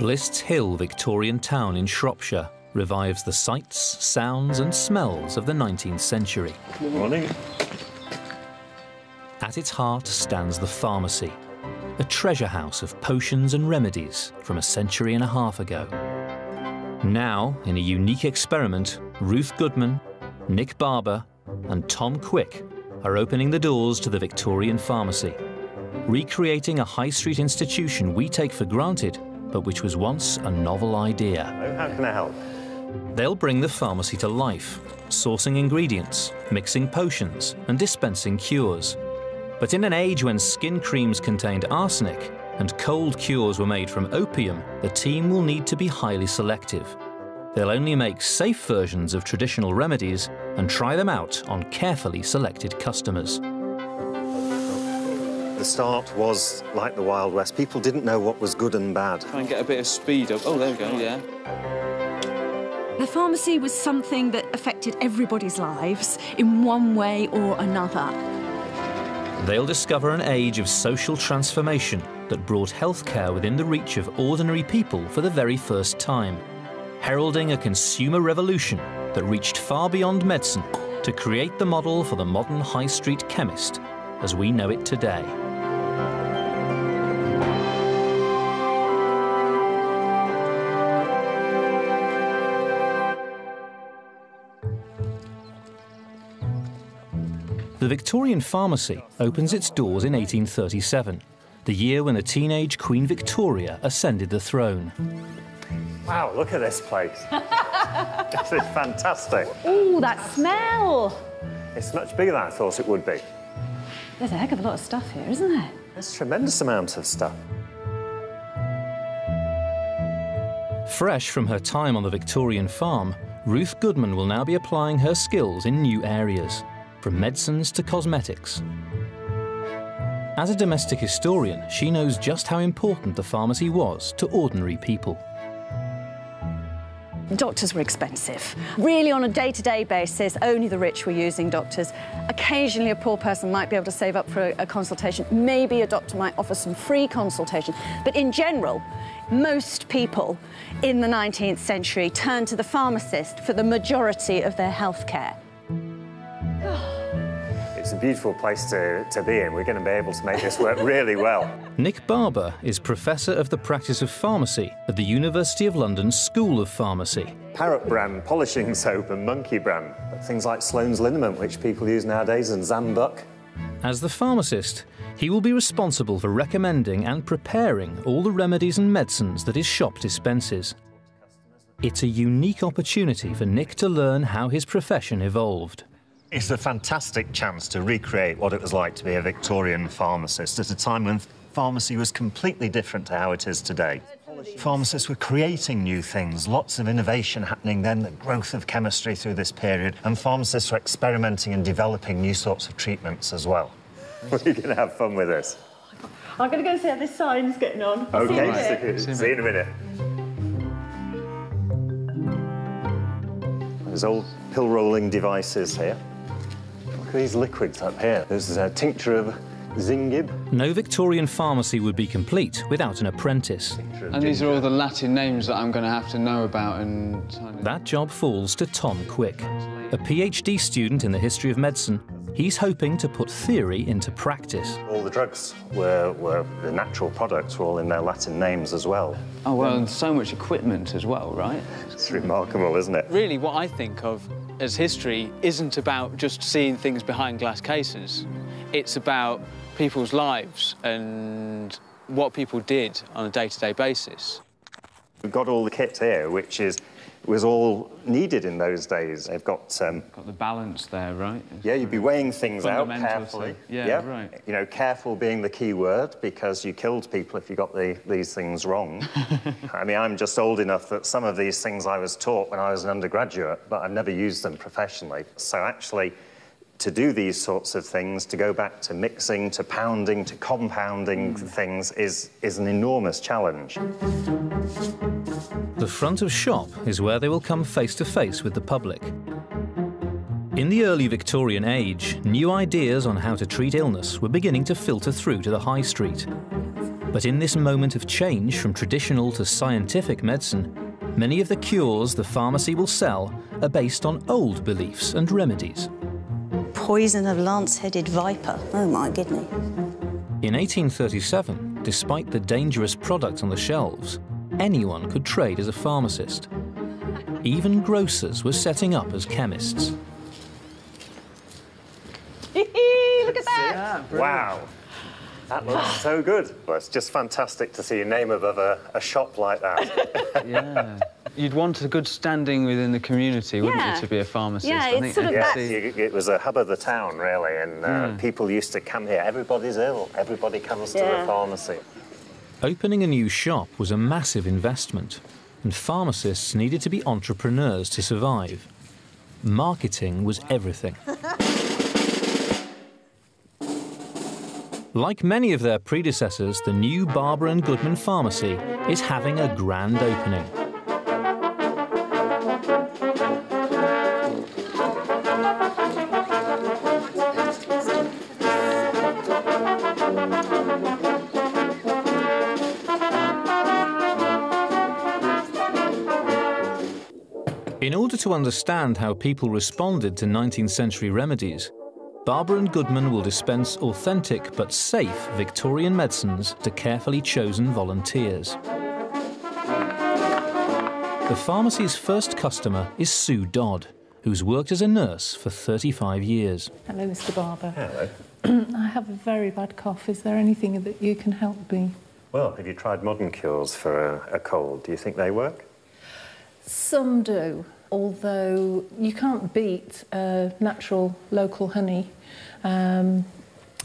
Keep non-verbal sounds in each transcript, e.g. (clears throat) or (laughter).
Blists Hill Victorian town in Shropshire revives the sights, sounds and smells of the 19th century. Good morning. At its heart stands the pharmacy, a treasure house of potions and remedies from a century and a half ago. Now, in a unique experiment, Ruth Goodman, Nick Barber and Tom Quick are opening the doors to the Victorian pharmacy, recreating a high street institution we take for granted but which was once a novel idea. Oh, how can I help? They'll bring the pharmacy to life, sourcing ingredients, mixing potions, and dispensing cures. But in an age when skin creams contained arsenic and cold cures were made from opium, the team will need to be highly selective. They'll only make safe versions of traditional remedies and try them out on carefully selected customers. The start was like the Wild West. People didn't know what was good and bad. Try and get a bit of speed up. Oh, there we go, yeah. The pharmacy was something that affected everybody's lives in one way or another. They'll discover an age of social transformation that brought healthcare within the reach of ordinary people for the very first time, heralding a consumer revolution that reached far beyond medicine to create the model for the modern high street chemist as we know it today. The Victorian Pharmacy opens its doors in 1837, the year when the teenage Queen Victoria ascended the throne. Wow, look at this place. (laughs) this is fantastic. Oh, that smell! It's much bigger than I thought it would be. There's a heck of a lot of stuff here, isn't there? There's a tremendous amount of stuff. Fresh from her time on the Victorian farm, Ruth Goodman will now be applying her skills in new areas from medicines to cosmetics. As a domestic historian, she knows just how important the pharmacy was to ordinary people. Doctors were expensive. Really, on a day to day basis, only the rich were using doctors. Occasionally, a poor person might be able to save up for a, a, consultation. Maybe a doctor might offer some free consultation. But in general, most people in the 19th century turned to the pharmacist for the majority of their health care. It's a beautiful place to, to be in. We're going to be able to make this work really well. (laughs) Nick Barber is Professor of the Practice of Pharmacy at the University of London School of Pharmacy. Parrot brand polishing soap and monkey brand. Things like Sloan's liniment, which people use nowadays, and Zam-Buk. As the pharmacist, he will be responsible for recommending and preparing all the remedies and medicines that his shop dispenses. It's a unique opportunity for Nick to learn how his profession evolved. It's a fantastic chance to recreate what it was like to be a Victorian pharmacist at a time when pharmacy was completely different to how it is today. Pharmacists were creating new things, lots of innovation happening then, the growth of chemistry through this period, and pharmacists were experimenting and developing new sorts of treatments as well. We're going to have fun with this. I'm going to go and see how this sign's getting on. OK, see, see you in a minute. There's old pill rolling devices here. Look at these liquids up here. There's a tincture of Zingib. No Victorian pharmacy would be complete without an apprentice. And these are all the Latin names that I'm going to have to know about and... That job falls to Tom Quick. A PhD student in the history of medicine, he's hoping to put theory into practice. All the drugs were, were the natural products were all in their Latin names as well. Oh, well, and so much equipment as well, right? It's remarkable, isn't it? Really, what I think of as history isn't about just seeing things behind glass cases. It's about people's lives and what people did on a day-to-day -day basis. We've got all the kit here, which is was all needed in those days. They've got um, got the balance there, right? It's yeah, you'd be weighing things out carefully. Yeah, yeah, right. You know, careful being the key word because you killed people if you got the, these things wrong. (laughs) I mean, I'm just old enough that some of these things I was taught when I was an undergraduate, but I've never used them professionally. So actually, to do these sorts of things, to go back to mixing, to pounding, to compounding mm. things is, is an enormous challenge. The front of shop is where they will come face to face with the public. In the early Victorian age, new ideas on how to treat illness were beginning to filter through to the high street. But in this moment of change from traditional to scientific medicine, many of the cures the pharmacy will sell are based on old beliefs and remedies. Poison of lance-headed viper. Oh my goodness. In 1837, despite the dangerous product on the shelves, anyone could trade as a pharmacist. Even grocers were setting up as chemists. Look at that. Wow. That looks so good. Well, it's just fantastic to see your name above a, a shop like that. (laughs) yeah. You'd want a good standing within the community, wouldn't Yeah. you, to be a pharmacist? Yeah, I it's think sort of everybody- that- You- it was a hub of the town, really, and uh, people used to come here. Everybody's ill. Everybody comes to the pharmacy. Opening a new shop was a massive investment, and pharmacists needed to be entrepreneurs to survive. Marketing was everything. (laughs) Like many of their predecessors, the new Barber and Goodman pharmacy is having a grand opening. To understand how people responded to 19th century remedies, Barber and Goodman will dispense authentic but safe Victorian medicines to carefully chosen volunteers. The pharmacy's first customer is Sue Dodd, who's worked as a nurse for 35 years. Hello, Mr. Barber. Hello. (clears throat) I have a very bad cough. Is there anything that you can help me? Well, have you tried modern cures for a, a cold? Do you think they work? Some do, although you can't beat uh, natural local honey um,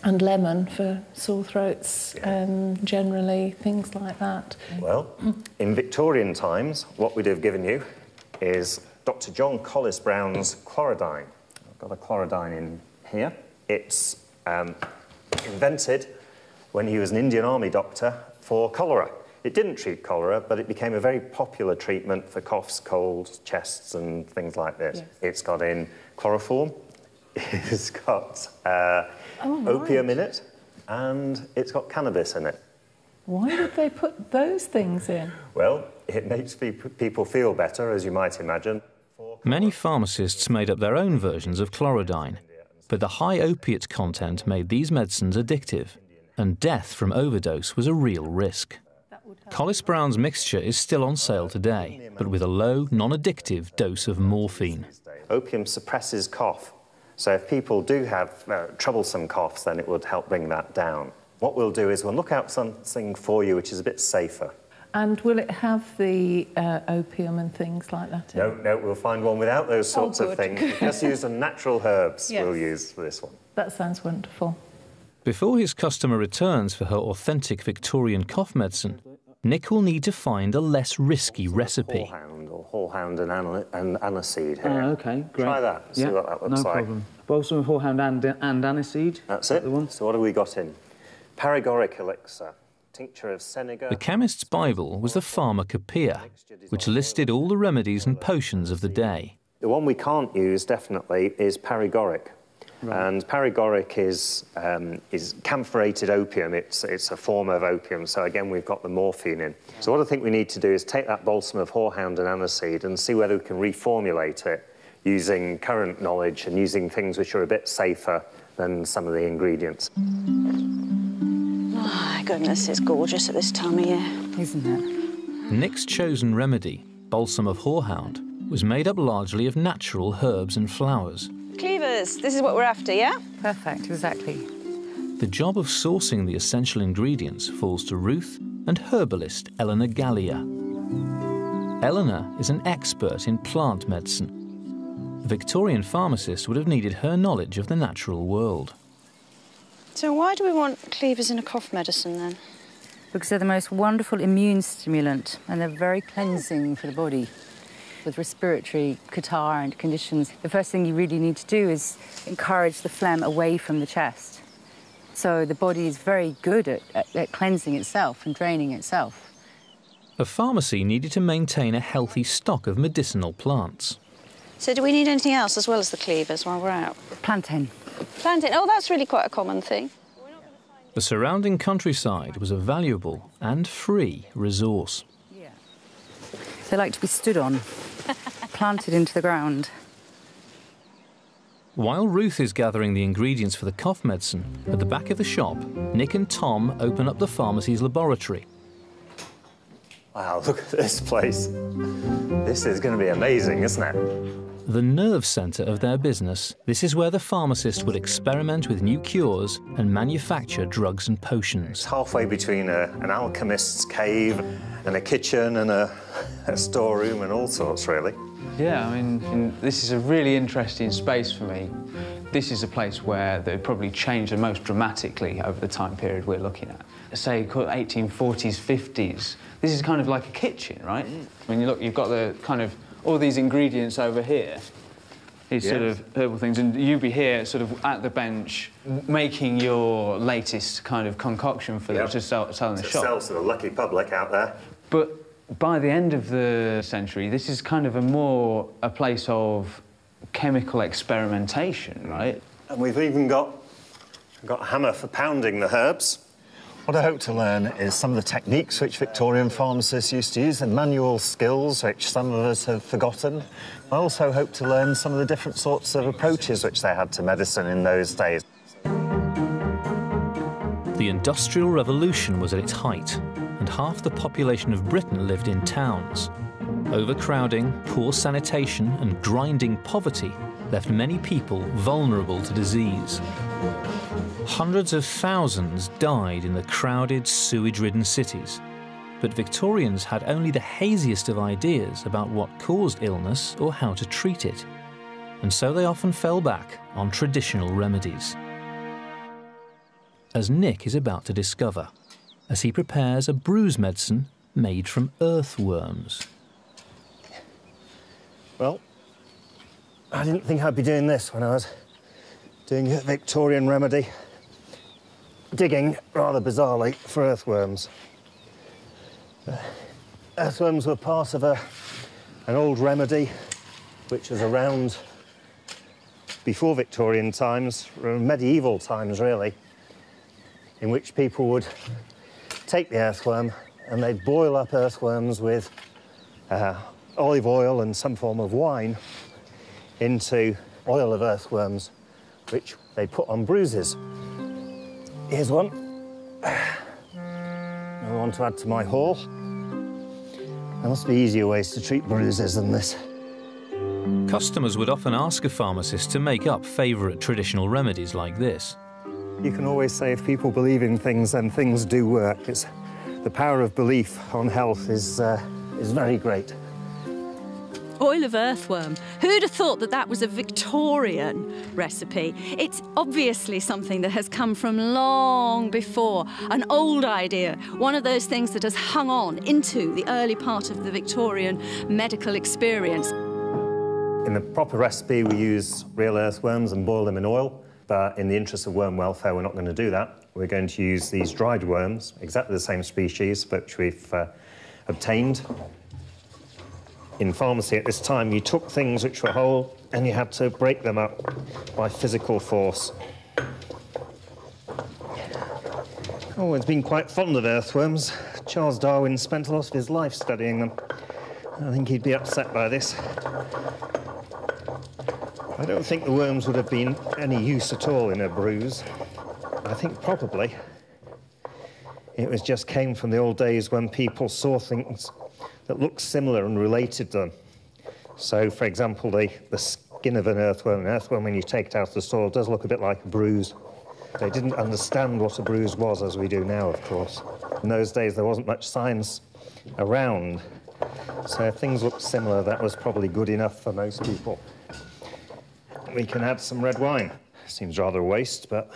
and lemon for sore throats, um, generally, things like that. Well, in Victorian times, what we'd have given you is Dr. John Collis Browne's chlorodyne. I've got a chlorodyne in here. It's um, invented when he was an Indian Army doctor for cholera. It didn't treat cholera, but it became a very popular treatment for coughs, colds, chests, and things like this. Yes. It's got in chloroform, (laughs) it's got uh, Oh, right. opium in it, and it's got cannabis in it. Why did they put those things in? Well, it makes peop- people feel better, as you might imagine. Many pharmacists made up their own versions of chlorodyne, but the high opiate content made these medicines addictive, and death from overdose was a real risk. Collis Browne's mixture is still on sale today, but with a low, non addictive dose of morphine. Opium suppresses cough. So if people do have uh, troublesome coughs, then it would help bring that down. What we'll do is we'll look out something for you which is a bit safer. And will it have the uh, opium and things like that in? No, no, we'll find one without those Oh, sorts of things. We'll (laughs) Just use the natural herbs Yes. we'll use for this one. That sounds wonderful. Before his customer returns for her authentic Victorian cough medicine, Nick will need to find a less risky recipe. Horehound or horehound and, ana- and aniseed oh, here. Oh, okay, great. Try that, see yeah, what that looks no like. problem. Balsam of horehound and, and aniseed. That's it. The one? So what have we got in? Paregoric elixir, tincture of Senega. The chemist's Bible was the Pharmacopoeia, which listed all the remedies and potions of the day. The one we can't use definitely is paregoric. And paregoric is, um, is camphorated opium. It's, it's a form of opium. So again, we've got the morphine in. So what I think we need to do is take that balsam of horehound and aniseed and see whether we can reformulate it using current knowledge and using things which are a bit safer than some of the ingredients. My goodness, it's gorgeous at this time of year. isn't it? Nick's chosen remedy, balsam of horehound, was made up largely of natural herbs and flowers. Cleavers, this is what we're after, yeah? Perfect, exactly. The job of sourcing the essential ingredients falls to Ruth and herbalist Eleanor Gallia. Eleanor is an expert in plant medicine. A Victorian pharmacist would have needed her knowledge of the natural world. So why do we want cleavers in a cough medicine then? Because they're the most wonderful immune stimulant and they're very cleansing for the body. With respiratory catarrh and conditions, the first thing you really need to do is encourage the phlegm away from the chest. So the body is very good at, at, at cleansing itself and draining itself. A pharmacy needed to maintain a healthy stock of medicinal plants. So do we need anything else as well as the cleavers while we're out? Plantain. Plantain, oh, that's really quite a common thing. The surrounding countryside was a valuable and free resource. Yeah. They like to be stood on, planted into the ground. While Ruth is gathering the ingredients for the cough medicine, at the back of the shop, Nick and Tom open up the pharmacy's laboratory. Wow, look at this place. This is going to be amazing, isn't it? The nerve centre of their business, this is where the pharmacist would experiment with new cures and manufacture drugs and potions. It's halfway between a, an alchemist's cave and a kitchen and a, a storeroom and all sorts, really. Yeah, I mean, in, this is a really interesting space for me. This is a place where they probably changed the most dramatically over the time period we're looking at. Say, 1840s, 50s. This is kind of like a kitchen, right? When you look, you've got the kind of all these ingredients over here, these yes. sort of herbal things, and you'd be here sort of at the bench making your latest kind of concoction for yep. to sell, sell in the to shop. sell to the lucky public out there. But by the end of the century, this is kind of a more a place of chemical experimentation, right? And we've even got got a hammer for pounding the herbs. What I hope to learn is some of the techniques which Victorian pharmacists used to use, the manual skills which some of us have forgotten. I also hope to learn some of the different sorts of approaches which they had to medicine in those days. The Industrial Revolution was at its height, and half the population of Britain lived in towns. Overcrowding, poor sanitation, and grinding poverty left many people vulnerable to disease. Hundreds of thousands died in the crowded, sewage-ridden cities. But Victorians had only the haziest of ideas about what caused illness or how to treat it. And so they often fell back on traditional remedies. As Nick is about to discover, as he prepares a bruise medicine made from earthworms. Well, I didn't think I'd be doing this when I was doing a Victorian remedy, digging rather bizarrely for earthworms. Uh, earthworms were part of a, an old remedy which was around before Victorian times, medieval times really, in which people would take the earthworm and they'd boil up earthworms with uh, olive oil and some form of wine into oil of earthworms, which they put on bruises. Here's one. I want to add to my haul. There must be easier ways to treat bruises than this. Customers would often ask a pharmacist to make up favourite traditional remedies like this. You can always say if people believe in things, then things do work. It's, the power of belief on health is, uh, is very great. Oil of earthworm. Who'd have thought that that was a Victorian recipe? It's obviously something that has come from long before, an old idea, one of those things that has hung on into the early part of the Victorian medical experience. In the proper recipe, we use real earthworms and boil them in oil, but in the interest of worm welfare, we're not going to do that. We're going to use these dried worms, exactly the same species, which we've uh, obtained in pharmacy at this time, you took things which were whole and you had to break them up by physical force. Oh, it's been quite fond of earthworms. Charles Darwin spent a lot of his life studying them. I think he'd be upset by this. I don't think the worms would have been any use at all in a bruise. I think probably it was just came from the old days when people saw things that look similar and related to them. So, for example, the, the skin of an earthworm, an earthworm, when you take it out of the soil, does look a bit like a bruise. They didn't understand what a bruise was as we do now, of course. In those days, there wasn't much science around. So if things looked similar, that was probably good enough for most people. We can add some red wine. Seems rather a waste, but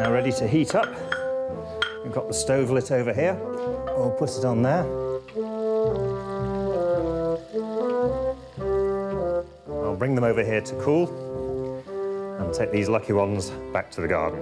now ready to heat up. We've got the stove lit over here. We'll put it on there. I'll bring them over here to cool and take these lucky ones back to the garden.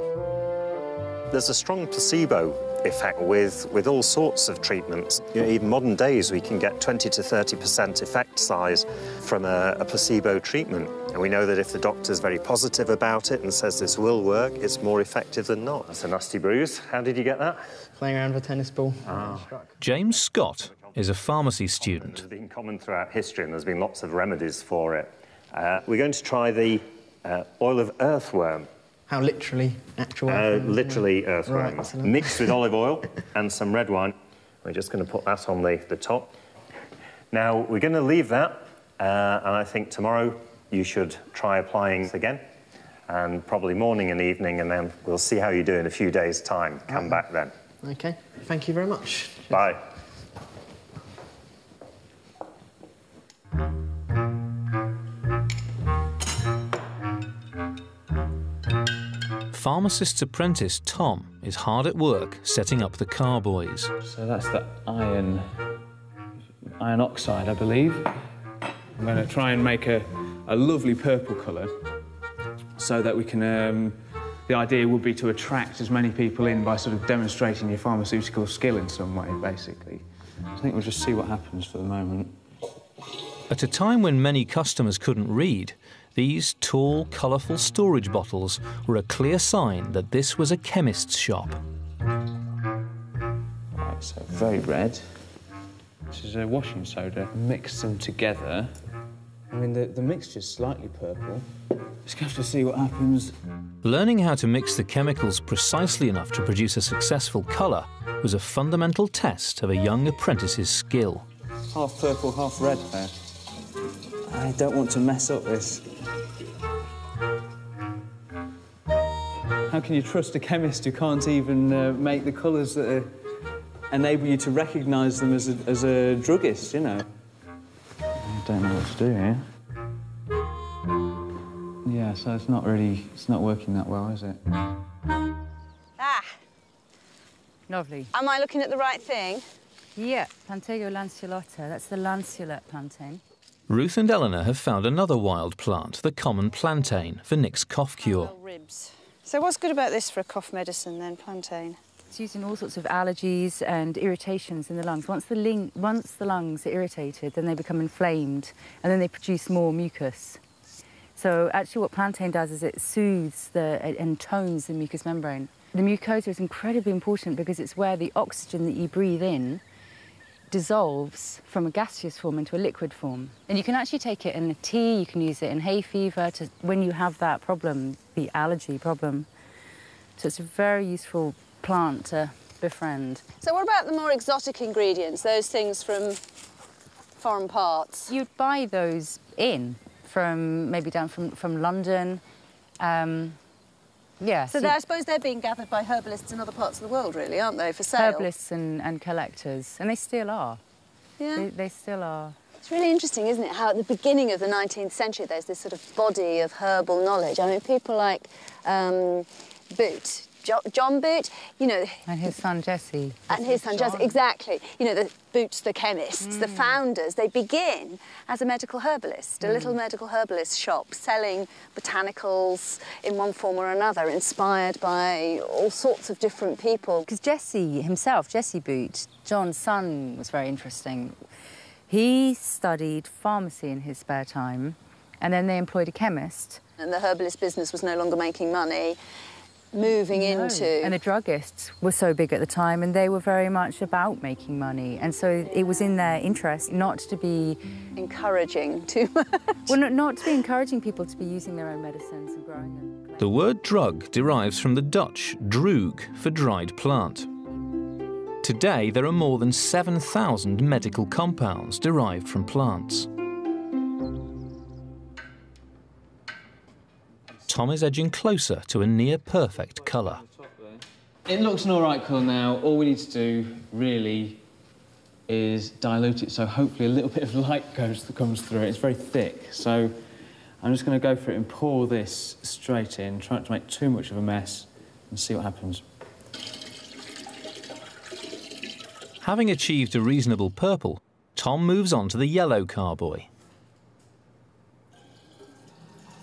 There's a strong placebo effect with, with all sorts of treatments. You know, even modern days, we can get 20 to 30% effect size from a, a, placebo treatment. And we know that if the doctor's very positive about it and says this will work, it's more effective than not. That's a nasty bruise. How did you get that? Playing around with a tennis ball. Ah. James Scott is a pharmacy student. It's been common throughout history and there's been lots of remedies for it. Uh, we're going to try the uh, oil of earthworm. How literally actual uh, Literally earthworm. Right, mixed with (laughs) olive oil and some red wine. We're just going to put that on the, the top. Now, we're going to leave that, uh, and I think tomorrow you should try applying again, and probably morning and evening, and then we'll see how you do in a few days' time. Come right. back then. OK. Thank you very much. Bye. Pharmacist's apprentice Tom is hard at work setting up the carboys. So that's the iron, iron oxide, I believe. I'm going to try and make a, a lovely purple colour so that we can. Um, the idea would be to attract as many people in by sort of demonstrating your pharmaceutical skill in some way, basically. I think we'll just see what happens for the moment. At a time when many customers couldn't read, these tall, colourful storage bottles were a clear sign that this was a chemist's shop. Right, so very red. This is a washing soda. Mix them together. I mean, the, the mixture's slightly purple. Just have to see what happens. Learning how to mix the chemicals precisely enough to produce a successful colour was a fundamental test of a young apprentice's skill. Half purple, half red there. I don't want to mess up this. How can you trust a chemist who can't even uh, make the colours that enable you to recognise them as a, as a druggist, you know? I don't to do here. Yeah, so it's not really, it's not working that well, is it? Ah. Lovely. Am I looking at the right thing? Yeah, Plantago lanceolata. That's the lanceolate plantain. Ruth and Eleanor have found another wild plant, the common plantain, for Nick's cough cure. Ribs. So what's good about this for a cough medicine then, plantain? It's used in all sorts of allergies and irritations in the lungs. Once the, once the lungs are irritated, then they become inflamed and then they produce more mucus. So actually what plantain does is it soothes the, and tones the mucous membrane. The mucosa is incredibly important because it's where the oxygen that you breathe in dissolves from a gaseous form into a liquid form. And you can actually take it in a tea, you can use it in hay fever to, when you have that problem, the allergy problem. So it's a very useful plant to befriend. So what about the more exotic ingredients, those things from foreign parts? You'd buy those in from maybe down from, from London. Um, yeah. So, so I suppose they're being gathered by herbalists in other parts of the world, really, aren't they, for sale? Herbalists and, and collectors, and they still are. Yeah. They, they still are. It's really interesting, isn't it, how at the beginning of the 19th century there's this sort of body of herbal knowledge. I mean, people like um, Boot, John Boot, you know. And his son Jesse. And his son Jesse, exactly. You know, the Boots, the chemists, mm. the founders, they begin as a medical herbalist, mm. a little medical herbalist shop selling botanicals in one form or another, inspired by all sorts of different people. Because Jesse himself, Jesse Boot, John's son, was very interesting. He studied pharmacy in his spare time, and then they employed a chemist. And the herbalist business was no longer making money moving no. into. And the druggists were so big at the time and they were very much about making money. And so it was in their interest not to be encouraging too (laughs) much. Well, not, not to be encouraging people to be using their own medicines and growing them. The word drug derives from the Dutch droog for dried plant. Today, there are more than 7,000 medical compounds derived from plants. Tom is edging closer to a near perfect colour. It looks an all right colour now. All we need to do, really, is dilute it so hopefully a little (laughs) bit of light goes, comes through it. It's very thick, so I'm just going to go for it and pour this straight in, try not to make too much of a mess, and see what happens. Having achieved a reasonable purple, Tom moves on to the yellow carboy.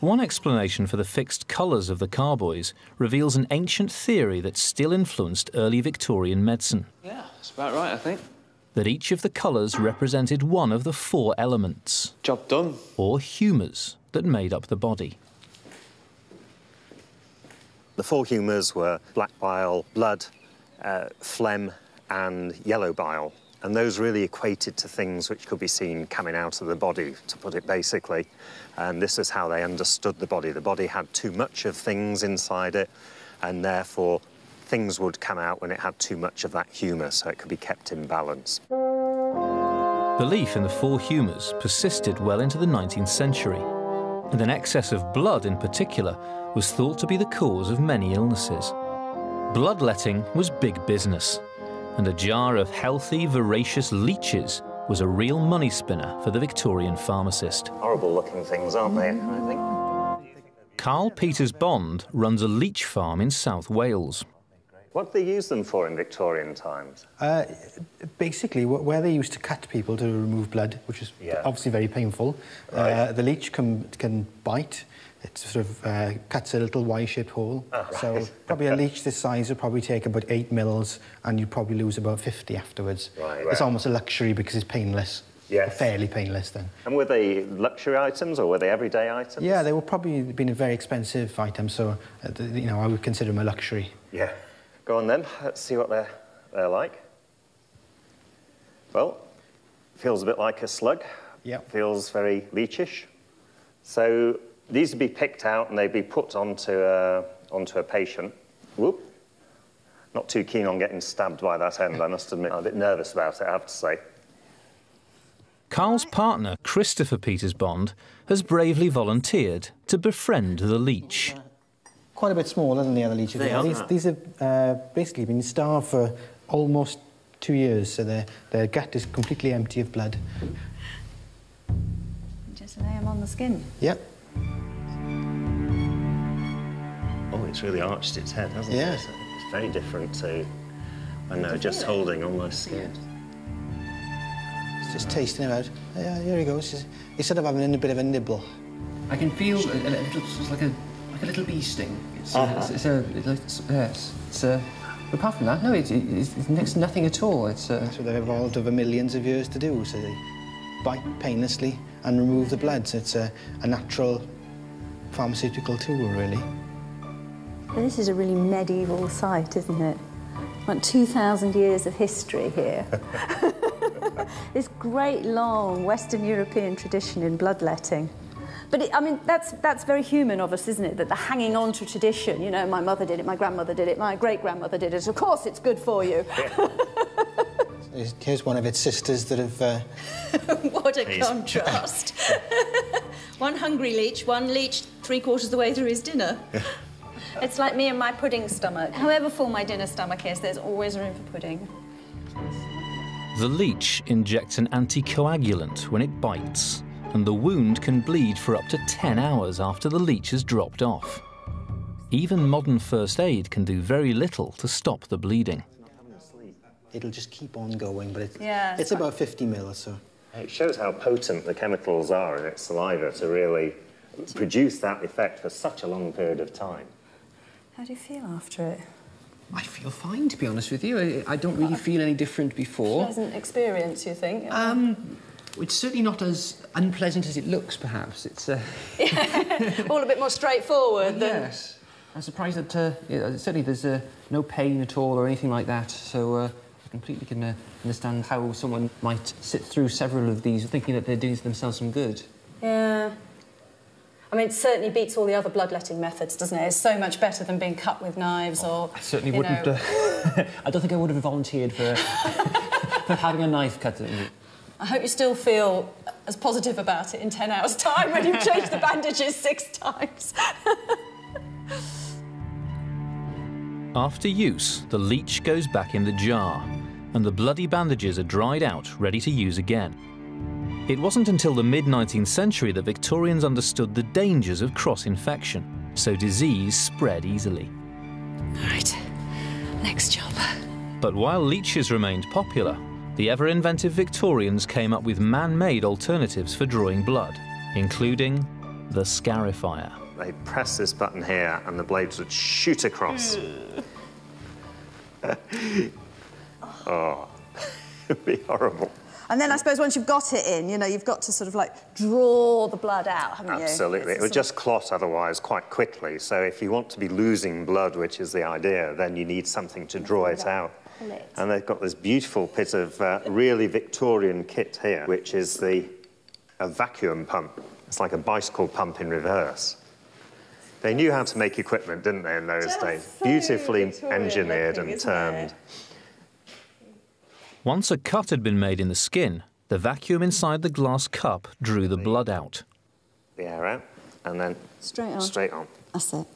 One explanation for the fixed colours of the carboys reveals an ancient theory that still influenced early Victorian medicine. Yeah, that's about right, I think. that each of the colours represented one of the four elements, Job done. or humours, that made up the body. The four humours were black bile, blood, uh, phlegm, and yellow bile. And those really equated to things which could be seen coming out of the body, to put it basically. And this is how they understood the body. The body had too much of things inside it, and therefore things would come out when it had too much of that humour, so it could be kept in balance. Belief in the four humours persisted well into the 19th century, and an excess of blood in particular was thought to be the cause of many illnesses. Bloodletting was big business, and a jar of healthy, voracious leeches was a real money spinner for the Victorian pharmacist. Horrible looking things, aren't they, I think? Carl Peters Bond runs a leech farm in South Wales. What did they use them for in Victorian times? Uh, basically, where they used to cut people to remove blood, which is Yeah. obviously very painful, Right. uh, the leech can, can bite. It sort of uh, cuts a little Y-shaped hole. Ah, So probably a leech this size would probably take about eight mils, and you'd probably lose about 50 afterwards. Right. It's Wow. almost a luxury because it's painless. Yes. Fairly painless then. And were they luxury items or were they everyday items? Yeah, they were probably been a very expensive item, so uh, you know I would consider them a luxury. Yeah. Go on then, let's see what they're, they're like. Well, feels a bit like a slug. Yep. Feels very leechish. So these would be picked out and they'd be put onto a, onto a patient. Whoop. Not too keen on getting stabbed by that end, I must admit. I'm a bit nervous about it, I have to say. Carl's partner, Christopher Peters Bond, has bravely volunteered to befriend the leech. Quite a bit smaller than the other leeches. They are. These, these have uh, basically been starved for almost two years, so their, their gut is completely empty of blood. Just lay them on the skin. Yep. Oh, it's really arched its head, hasn't Yeah. it? It's, it's very different to when they're just holding on my skin. It's just tasting him out. Yeah, here he goes. He's, he's sort of having a bit of a nibble. I can feel a, a it's like a like a little bee sting. It's, uh, it's, it's a it's, yes, it's uh, but apart from that, no, it's, it's, it's next to nothing at all. It's uh, That's what they've evolved over millions of years to do. So they bite painlessly and remove the blood. So it's a, a natural pharmaceutical tool, really. This is a really medieval site, isn't it? About 2,000 years of history here. (laughs) this great, long Western European tradition in bloodletting. But it, I mean, that's, that's very human of us, isn't it? That the hanging on to tradition, you know, my mother did it, my grandmother did it, my great grandmother did it. Of course, it's good for you. Here's- (laughs) Here's one of its sisters that have. Uh, (laughs) What a Please. contrast. (laughs) one hungry leech, one leech three quarters of the way through his dinner. (laughs) it's like me and my pudding stomach. However full my dinner stomach is, there's always room for pudding. The leech injects an anticoagulant when it bites, and the wound can bleed for up to 10 hours after the leech has dropped off. Even modern first aid can do very little to stop the bleeding. It'll just keep on going, but it's, Yeah, it's about 50 mil or so. It shows how potent the chemicals are in its saliva to really produce that effect for such a long period of time. How do you feel after it? I feel fine to be honest with you. I, I don't really feel any different before. Pleasant experience, you think? Um, it's certainly not as unpleasant as it looks. Perhaps it's. Uh, (laughs) All a bit more straightforward than. yes. I'm surprised that uh, yeah, certainly there's uh, no pain at all or anything like that. So uh, I completely can uh, understand how someone might sit through several of these thinking that they're doing themselves some good. Yeah. I mean, it certainly beats all the other bloodletting methods, doesn't it? It's so much better than being cut with knives or. I certainly wouldn't. Uh, (laughs) I don't think I would have volunteered for, (laughs) for having a knife cut at me. I hope you still feel as positive about it in 10 hours' time when you've (laughs) changed the bandages six times. After use, the leech goes back in the jar, and the bloody bandages are dried out, ready to use again. It wasn't until the mid 19th century that Victorians understood the dangers of cross infection, so disease spread easily. Right, next job. But while leeches remained popular, the ever inventive Victorians came up with man made alternatives for drawing blood, including the scarifier. They press this button here and the blades would shoot across. (laughs) oh. (laughs) It'd be horrible. And then I suppose once you've got it in, you know, you've got to sort of like draw the blood out, haven't you? Absolutely. It would just clot otherwise quite quickly. So if you want to be losing blood, which is the idea, then you need something to draw it out. It. And they've got this beautiful bit of uh, really Victorian kit here, which is the a vacuum pump. It's like a bicycle pump in reverse. They knew how to make equipment, didn't they, in those Just days? so Beautifully Victorian engineered looking, and turned. Once a cut had been made in the skin, the vacuum inside the glass cup drew the blood out. The air out, and then Straight on. straight on. That's it.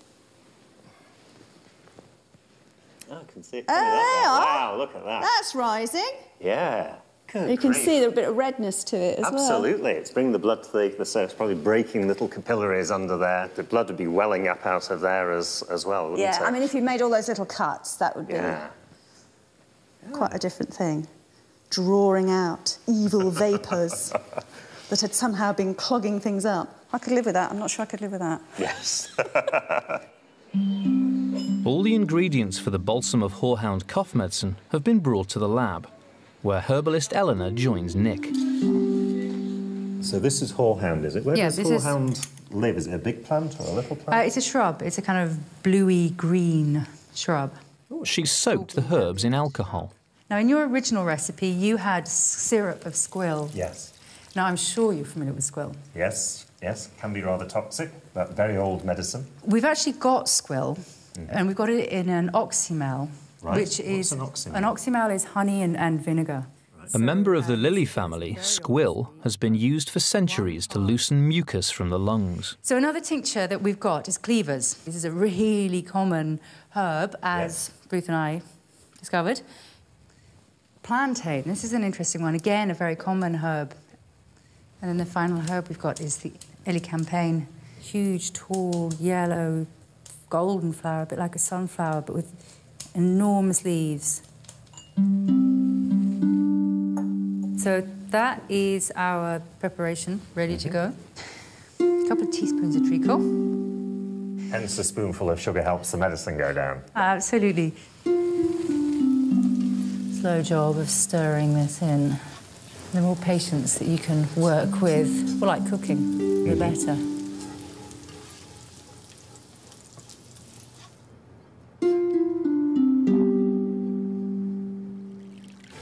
Oh, I can see it. Oh, there there. you are. Wow, look at that. That's rising. Yeah. Good you can grief. see there's a bit of redness to it as well. Absolutely. It's bringing the blood to the, the so it's probably breaking little capillaries under there. The blood would be welling up out of there as, as well, wouldn't Yeah, it? I mean, if you made all those little cuts, that would be yeah. quite a different thing. Drawing out evil (laughs) vapours that had somehow been clogging things up. I could live with that. I'm not sure I could live with that. Yes. (laughs) All the ingredients for the balsam of horehound cough medicine have been brought to the lab, where herbalist Eleanor joins Nick. so this is horehound, is it? Where Yeah, does this is- horehound live? Is it a big plant or a little Uh, plant? it's a shrub. It's a kind of bluey green shrub. She soaked the herbs in alcohol. Now, in your original recipe, you had syrup of squill. yes. Now, I'm sure you're familiar with squill. Yes. Yes. Can be rather toxic, but very old medicine. We've actually got squill, and we've got it in an oxymel, Right. which is an oxymel? an oxymel is honey and, and vinegar. A member of the lily family, squill, has been used for centuries to loosen mucus from the lungs. So another tincture that we've got is cleavers. This is a really common herb, as Ruth and I discovered. Plantain. This is an interesting one. Again, a very common herb. And then the final herb we've got is the elecampane. Huge, tall, yellow, golden flower, a bit like a sunflower, but with enormous leaves. So that is our preparation ready to go. A couple of teaspoons of treacle. Hence, a spoonful of sugar helps the medicine go down. Absolutely. Slow job of stirring this in. The more patience that you can work with, well, like cooking, the mm-hmm. better.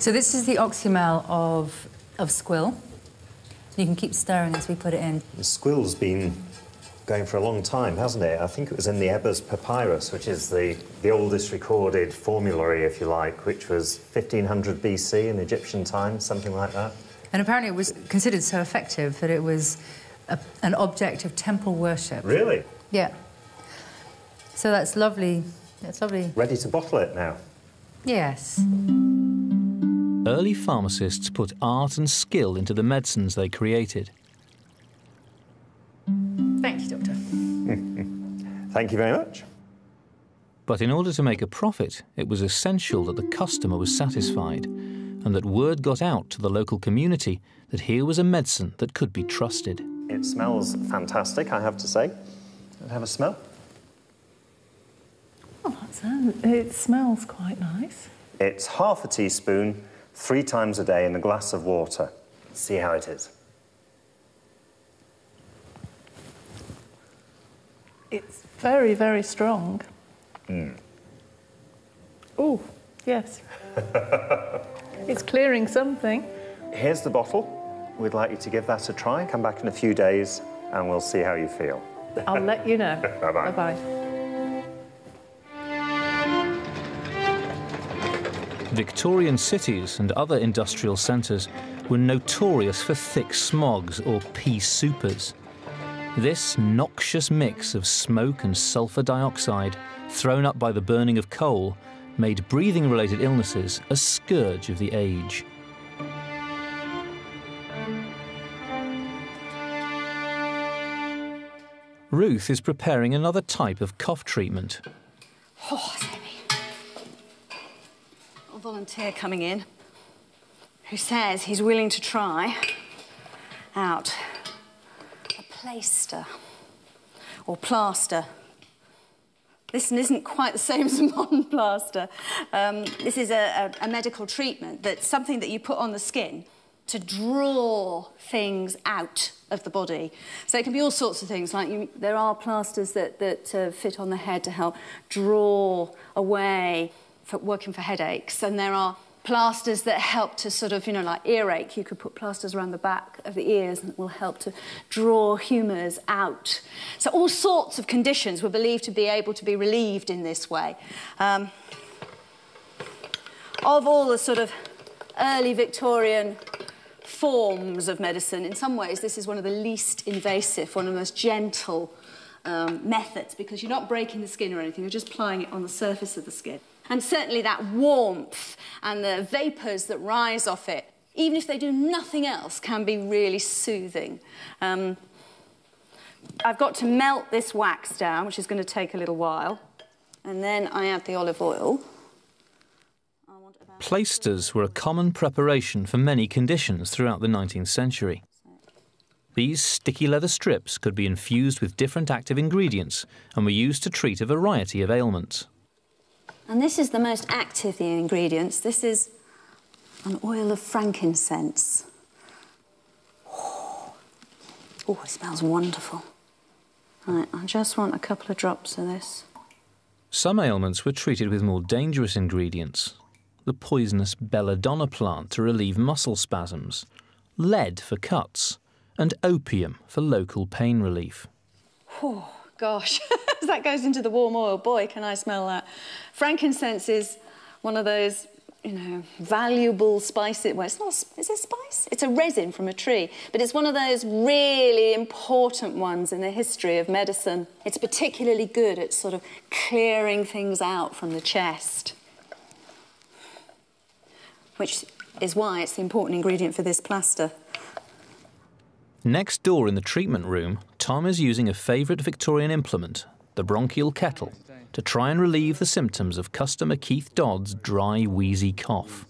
So this is the oxymel of, of squill. You can keep stirring as we put it in. The squill's been going for a long time, hasn't it? I think it was in the Ebers Papyrus, which is the, the oldest recorded formulary, if you like, which was 1500 BC in Egyptian times, something like that. And apparently it was considered so effective that it was a, an object of temple worship. Really? Yeah. So that's lovely. That's lovely. Ready to bottle it now. Yes. Early pharmacists put art and skill into the medicines they created. Thank you, Doctor. (laughs) Thank you very much. But in order to make a profit, it was essential that the customer was satisfied and that word got out to the local community that here was a medicine that could be trusted. It smells fantastic, I have to say. Let's have a smell. Oh, that's, um, it smells quite nice. It's half a teaspoon, three times a day in a glass of water. See how it is. It's very, very strong. Oh, yes. (laughs) it's clearing something. Here's the bottle. We'd like you to give that a try. Come back in a few days and we'll see how you feel. I'll let you know. (laughs) Bye-bye. Bye-bye. Victorian cities and other industrial centres were notorious for thick smogs or pea soupers. This noxious mix of smoke and sulphur dioxide, thrown up by the burning of coal, made breathing related illnesses a scourge of the age. Ruth is preparing another type of cough treatment. Oh, volunteer coming in who says he's willing to try out a plaister or plaster. This isn't quite the same (laughs) as a modern plaster. Um, this is a, a, a medical treatment that's something that you put on the skin to draw things out of the body. So it can be all sorts of things, like you, there are plasters that, that uh, fit on the head to help draw away, for working for headaches, and there are plasters that help to sort of, you know, like earache. You could put plasters around the back of the ears and it will help to draw humours out. So all sorts of conditions were believed to be able to be relieved in this way. Um, of all the sort of early Victorian forms of medicine, in some ways this is one of the least invasive, one of the most gentle um, methods because you're not breaking the skin or anything, you're just applying it on the surface of the skin. And certainly that warmth and the vapours that rise off it, even if they do nothing else, can be really soothing. Um, I've got to melt this wax down, which is going to take a little while. And then I add the olive oil. Plaisters were a common preparation for many conditions throughout the 19th century. These sticky leather strips could be infused with different active ingredients and were used to treat a variety of ailments. And this is the most active of the ingredients. This is an oil of frankincense. Oh, it smells wonderful. Right, I just want a couple of drops of this. Some ailments were treated with more dangerous ingredients. The poisonous belladonna plant to relieve muscle spasms, lead for cuts, and opium for local pain relief. Oh, gosh, (laughs) as that goes into the warm oil, boy, can I smell that. Frankincense is one of those, you know, valuable spices. Well, it's not, is it spice? It's a resin from a tree, but it's one of those really important ones in the history of medicine. It's particularly good at sort of clearing things out from the chest, which is why it's the important ingredient for this plaster. Next door in the treatment room, Tom is using a favourite Victorian implement, the bronchial kettle, to try and relieve the symptoms of customer Keith Dodd's dry, wheezy cough.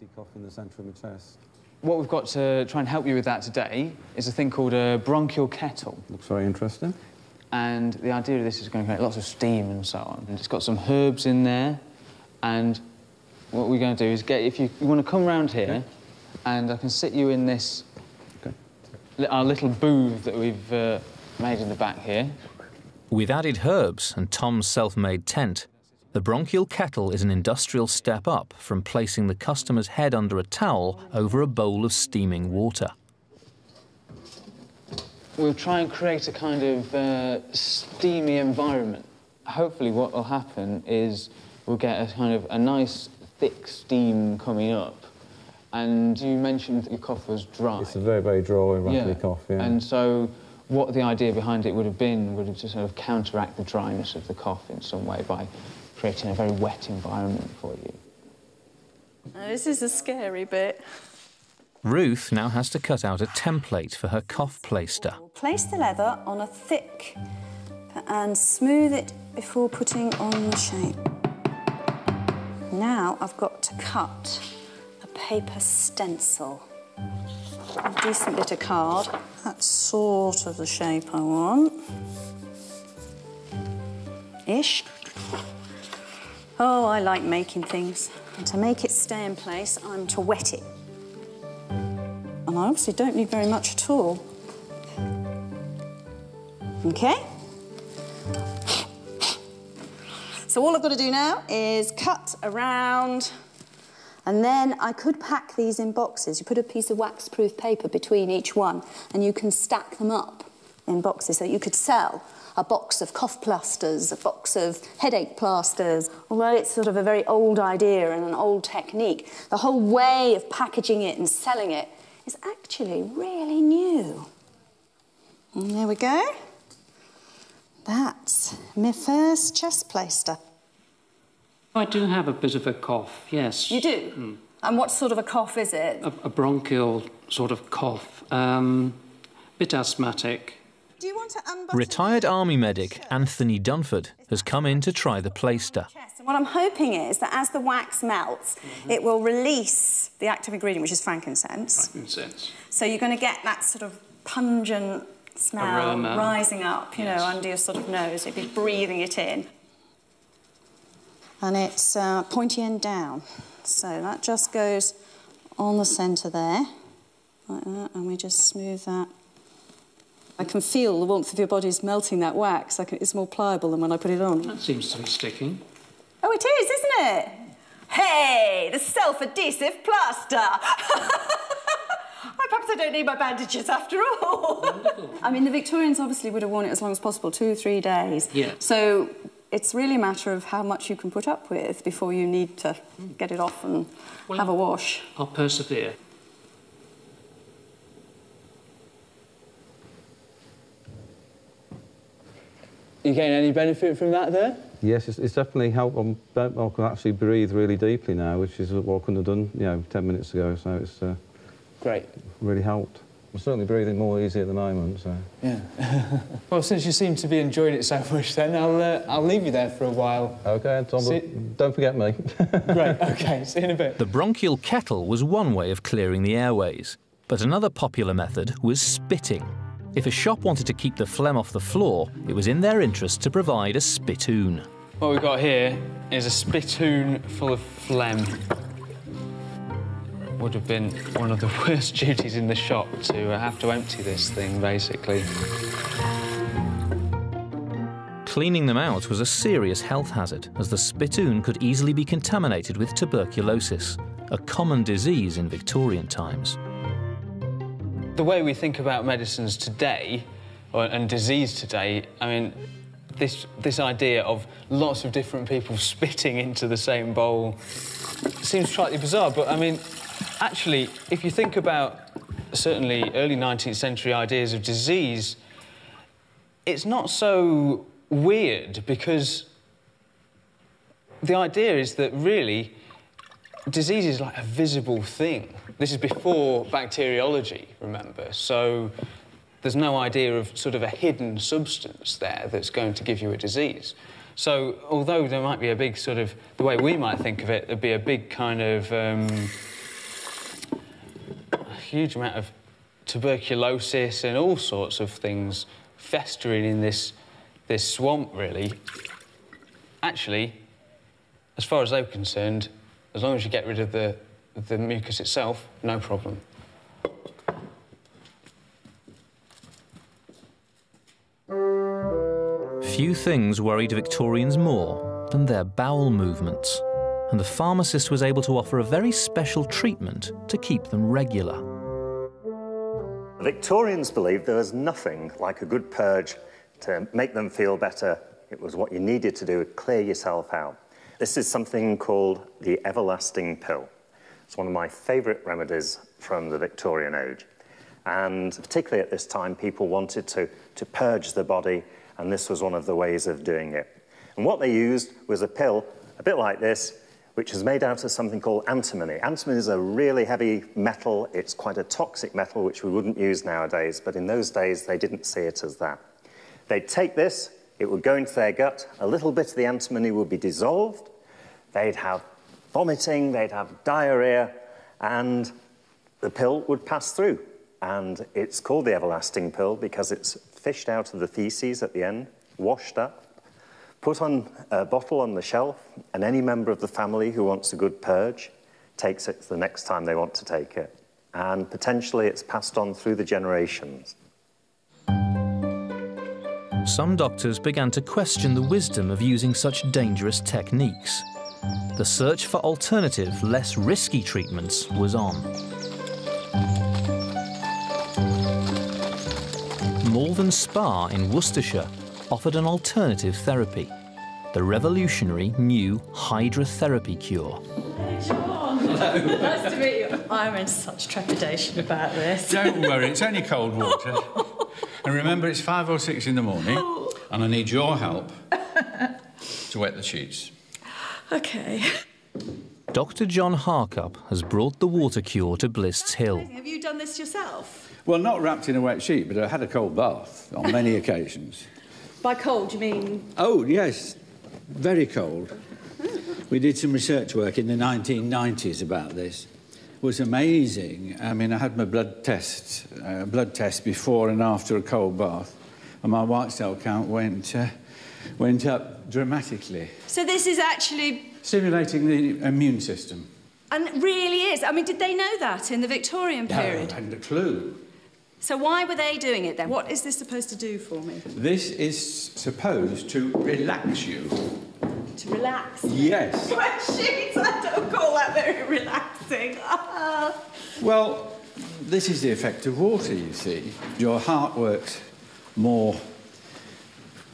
What we've got to try and help you with that today is a thing called a bronchial kettle. Looks very interesting. And the idea of this is going to create lots of steam and so on. And it's got some herbs in there. And what we're going to do is get, if you, you want to come round here, okay. and I can sit you in this our little booth that we've uh, made in the back here. With added herbs and Tom's self-made tent, the bronchial kettle is an industrial step up from placing the customer's head under a towel over a bowl of steaming water. We'll try and create a kind of uh, steamy environment. Hopefully what will happen is we'll get a kind of a nice thick steam coming up and you mentioned that your cough was dry. It's a very, very dry, rattly yeah. cough, yeah. And so what the idea behind it would have been would have to sort of counteract the dryness of the cough in some way by creating a very wet environment for you. this is a scary bit. Ruth now has to cut out a template for her cough plaster. Place the leather on a thick and smooth it before putting on the shape. Now I've got to cut paper stencil. A decent bit of card. That's sort of the shape I want. Ish. Oh, I like making things. And to make it stay in place, I'm to wet it. And I obviously don't need very much at all. Okay? So all I've got to do now is cut around and then I could pack these in boxes. You put a piece of wax-proof paper between each one and you can stack them up in boxes. So you could sell a box of cough plasters, a box of headache plasters. Although it's sort of a very old idea and an old technique, the whole way of packaging it and selling it is actually really new. And there we go. That's my first chest plaster. I do have a bit of a cough, yes. You do? Mm. And what sort of a cough is it? A, a bronchial sort of cough. Um, bit asthmatic. Do you want to Retired Army medic Anthony Dunford has come in to try the plaister. And what I'm hoping is that as the wax melts, mm -hmm. it will release the active ingredient, which is frankincense. Frankincense. So you're going to get that sort of pungent smell Aroma. rising up, you yes. know, under your sort of nose. You'd be breathing it in. And it's uh, pointy end down. So that just goes on the centre there, like that, and we just smooth that. I can feel the warmth of your body is melting that wax. Can, it's more pliable than when I put it on. That seems to be sticking. Oh, it is, isn't it? Hey, the self-adhesive plaster. (laughs) Perhaps I don't need my bandages after all. I mean, the Victorians obviously would have worn it as long as possible, two, three days. Yeah. So it's really a matter of how much you can put up with before you need to get it off and Well, have a wash. I'll persevere. You getting any benefit from that there? Yes, it's, it's definitely helped. I'm, I can actually breathe really deeply now, which is what I couldn't have done, you know, 10 minutes ago. So it's uh, Great. really helped. I'm certainly breathing more easy at the moment, so... Yeah. (laughs) well, since you seem to be enjoying it so much, then I'll uh, I'll leave you there for a while. OK, Tom, See- don't forget me. (laughs) Great. OK. See you in a bit. The bronchial kettle was one way of clearing the airways, but another popular method was spitting. If a shop wanted to keep the phlegm off the floor, it was in their interest to provide a spittoon. What we've got here is a spittoon full of phlegm. Would have been one of the (laughs) worst duties in the shop to uh, have to empty this thing, basically. Cleaning them out was a serious health hazard, as the spittoon could easily be contaminated with tuberculosis, a common disease in Victorian times. The way we think about medicines today, or, and disease today, I mean, this, this idea of lots of different people (laughs) spitting into the same bowl seems slightly bizarre, but I mean, actually, if you think about certainly early 19th century ideas of disease, it's not so weird because the idea is that really disease is like a visible thing. This is before bacteriology, remember, so there's no idea of sort of a hidden substance there that's going to give you a disease. So, although there might be a big sort of, the way we might think of it, there'd be a big kind of um, huge amount of tuberculosis and all sorts of things festering in this, this swamp, really. Actually, as far as they were concerned, as long as you get rid of the, the mucus itself, no problem. Few things worried Victorians more than their bowel movements, and the pharmacist was able to offer a very special treatment to keep them regular. Victorians believed there was nothing like a good purge to make them feel better. It was what you needed to do to clear yourself out. This is something called the everlasting pill. It's one of my favourite remedies from the Victorian age. And particularly at this time, people wanted to, to purge the body, and this was one of the ways of doing it. And what they used was a pill, a bit like this, which is made out of something called antimony. Antimony is a really heavy metal. It's quite a toxic metal, which we wouldn't use nowadays, but in those days, they didn't see it as that. They'd take this, it would go into their gut, a little bit of the antimony would be dissolved, they'd have vomiting, they'd have diarrhea, and the pill would pass through. And it's called the everlasting pill because it's fished out of the feces at the end, washed up, put on a bottle on the shelf, and any member of the family who wants a good purge takes it the next time they want to take it. And potentially it's passed on through the generations. Some doctors began to question the wisdom of using such dangerous techniques. The search for alternative, less risky treatments was on. Malvern Spa in Worcestershire offered an alternative therapy, the revolutionary new hydrotherapy cure. nice to meet you. I'm in such trepidation about this. Don't worry, it's only cold water. and remember, it's five or six in the morning, and I need your help to wet the sheets. Okay. Dr. John Harcup has brought the water cure to Blists Hill. Have you done this yourself? Well, not wrapped in a wet sheet, but I had a cold bath on many occasions. By cold, you mean? Oh, yes, very cold. We did some research work in the 1990s about this. It was amazing. I mean, I had my blood test, uh, blood test before and after a cold bath, and my white cell count went, uh, went up dramatically, So this is actually, stimulating the immune system. and it really is. I mean, did they know that in the Victorian period? No, I hadn't a clue. So why were they doing it then? What is this supposed to do for me? This is supposed to relax you. To relax? Yes. (laughs) Wet sheets, I don't call that very relaxing. (laughs) Well, this is the effect of water, you see. Your heart works more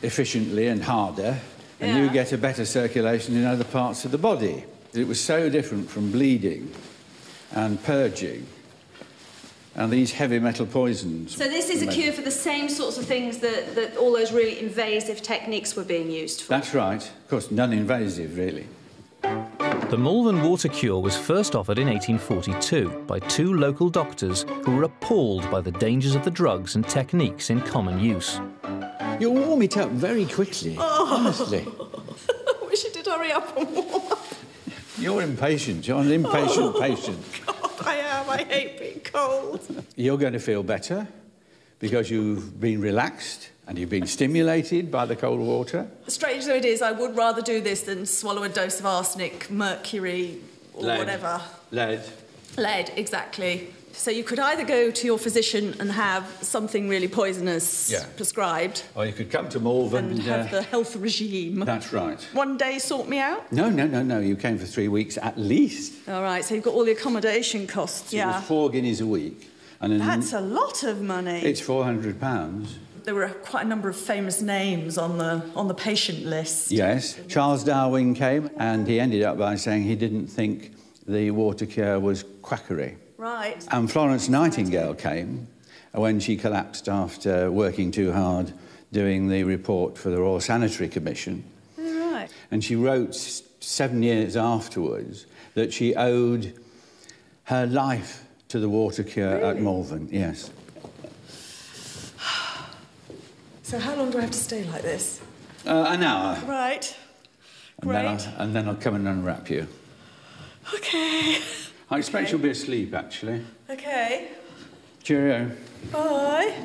efficiently and harder, and you get a better circulation in other parts of the body. It was so different from bleeding and purging and these heavy metal poisons. So this is a cure for the same sorts of things that, that all those really invasive techniques were being used for. That's right. Of course, non-invasive, really. The Malvern water cure was first offered in 1842 by two local doctors who were appalled by the dangers of the drugs and techniques in common use. You warm it up very quickly, oh. honestly. (laughs) I wish you did hurry up and warm up. You're impatient. You're an impatient oh, patient. I am. I hate being cold. You're going to feel better because you've been relaxed and you've been stimulated by the cold water. Strange though it is, I would rather do this than swallow a dose of arsenic, mercury, or Lead. whatever. Lead. Lead, exactly. So you could either go to your physician and have something really poisonous Yeah. prescribed Or you could come to Malvern and and. have uh, the health regime. That's right. One day sort me out. No, no, no, no. You came for three weeks at least. All right, so you've got all the accommodation costs. It yeah. was four guineas a week. And That's a lot of money. it's four hundred pounds. There were quite a number of famous names on the on the patient list. Yes. Charles Darwin came and he ended up by saying he didn't think the water cure was quackery. Right. And Florence Nightingale came when she collapsed after working too hard doing the report for the Royal Sanitary Commission. All right. And she wrote seven years afterwards that she owed her life to the water cure at Malvern. Yes. (sighs) So how long do I have to stay like this? Uh, an hour. Right. And Great. I'll, and then I'll come and unwrap you. Okay. (laughs) I expect you'll be asleep, actually. Okay. Cheerio. Bye.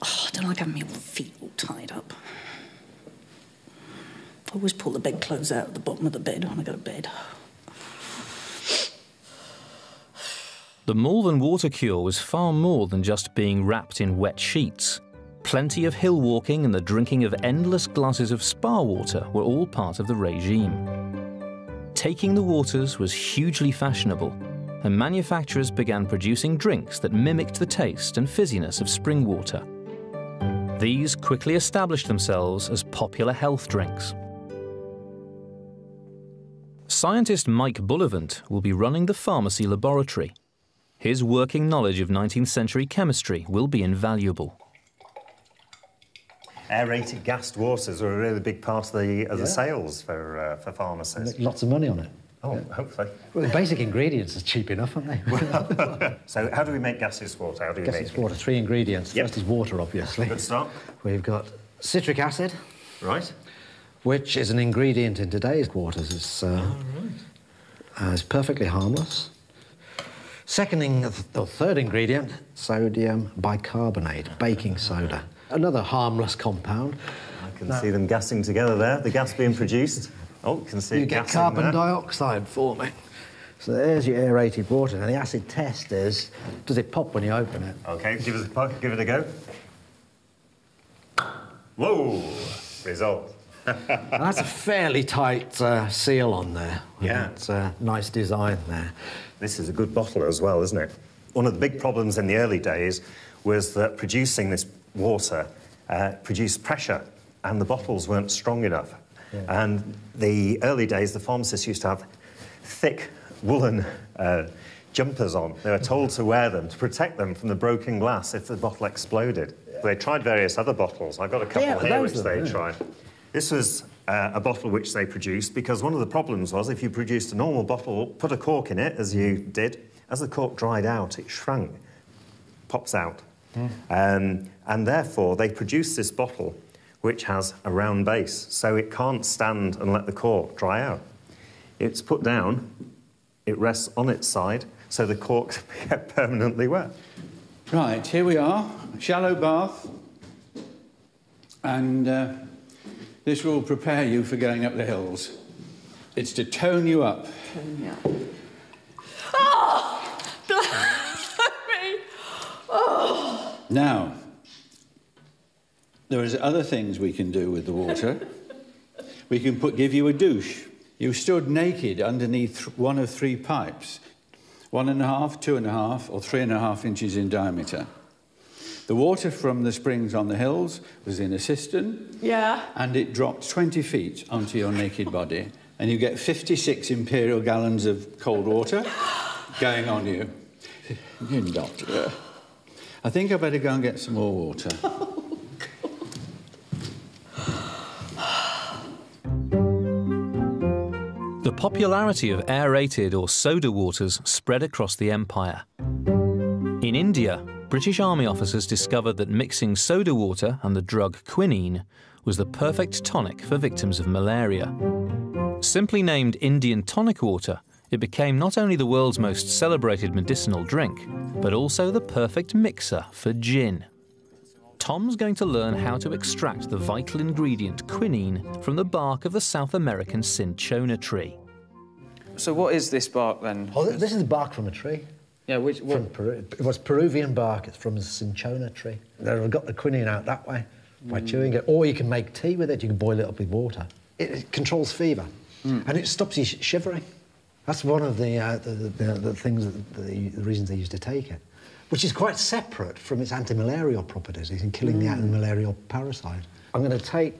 Oh, I don't like having my feet all tied up. I always pull the bedclothes out at the bottom of the bed when I go to bed. The Malvern water cure was far more than just being wrapped in wet sheets. Plenty of hill walking and the drinking of endless glasses of spa water were all part of the regime. Taking the waters was hugely fashionable, and manufacturers began producing drinks that mimicked the taste and fizziness of spring water. These quickly established themselves as popular health drinks. Scientist Mike Bullivant will be running the pharmacy laboratory. His working knowledge of 19th century chemistry will be invaluable. Aerated gassed waters were a really big part of the, of Yeah. the sales for, uh, for pharmacists. Make lots of money on it. Oh, hopefully. Well, the basic ingredients are cheap enough, aren't they? (laughs) So how do we make gaseous water? How do we Guess make water. Three ingredients. Yep. First is water, obviously. Good start. We've got citric acid, Right. which is an ingredient in today's waters. It's, uh, uh, it's perfectly harmless. Second, ing- the third ingredient, sodium bicarbonate, baking soda. Another harmless compound. I can Now- see them gassing together there, the gas being produced. Oh, can see You get carbon there. dioxide forming. So there's your aerated water. And the acid test is, does it pop when you open it? Okay, give us a give it a go. Whoa! Result. (laughs) That's a fairly tight uh, seal on there. Yeah. It's a nice design there. This is a good bottle as well, isn't it? One of the big problems in the early days was that producing this water uh, produced pressure and the bottles weren't strong enough. And the early days, the pharmacists used to have thick woolen uh, jumpers on. They were told to wear them to protect them from the broken glass if the bottle exploded. They tried various other bottles. I've got a couple Yeah, here which are they yeah. tried. This was uh, a bottle which they produced because one of the problems was if you produced a normal bottle, put a cork in it, as you did, as the cork dried out, it shrunk, pops out. Um, and therefore, they produce this bottle which has a round base, so it can't stand and let the cork dry out. It's put down, it rests on its side, so the cork get (laughs) permanently wet. Right, here we are. Shallow bath. And uh, this will prepare you for going up the hills. It's to tone you up. Oh! Blimey! Oh! Now, there is other things we can do with the water. we can put, give you a douche. You stood naked underneath one of three pipes, one and a half, two and a half, or three and a half inches in diameter. The water from the springs on the hills was in a cistern, Yeah. and it dropped 20 feet onto your naked body, and you get 56 imperial gallons of cold water (gasps) going on you. Doctor. I think I better go and get some more water. (laughs) Oh, the popularity of aerated or soda waters spread across the empire. In India, British Army officers discovered that mixing soda water and the drug quinine was the perfect tonic for victims of malaria. Simply named Indian tonic water, it became not only the world's most celebrated medicinal drink, but also the perfect mixer for gin. Tom's going to learn how to extract the vital ingredient quinine from the bark of the South American cinchona tree. So what is this bark then? Oh, this is the bark from a tree. Yeah, which From Peru. It was Peruvian bark. It's from a cinchona tree. They've got the quinine out that way by Mm. chewing it, or you can make tea with it. You can boil it up with water. It, it controls fever, Mm. and it stops you sh- shivering. That's one of the uh, the, the, the things, that, the, the reasons they used to take it, which is quite separate from its anti-malarial properties in killing the Mm. anti-malarial parasite. I'm going to take